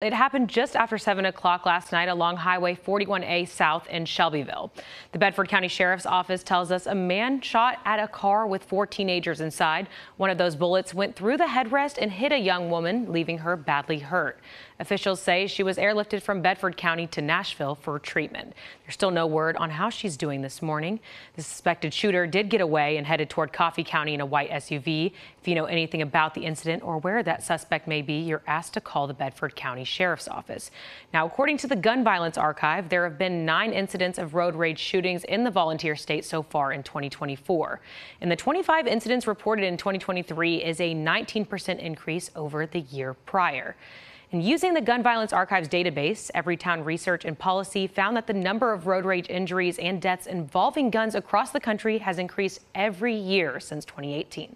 It happened just after 7 o'clock last night along Highway 41A South in Shelbyville. The Bedford County Sheriff's Office tells us a man shot at a car with four teenagers inside. One of those bullets went through the headrest and hit a young woman, leaving her badly hurt. Officials say she was airlifted from Bedford County to Nashville for treatment. There's still no word on how she's doing this morning. The suspected shooter did get away and headed toward Coffee County in a white SUV. If you know anything about the incident or where that suspect may be, you're asked to call the Bedford County Sheriff's Office. Now, according to the Gun Violence Archive, there have been nine incidents of road rage shootings in the volunteer state so far in 2024. And the 25 incidents reported in 2023 is a 19% increase over the year prior. And using the Gun Violence Archives database, Everytown Research and Policy found that the number of road rage injuries and deaths involving guns across the country has increased every year since 2018.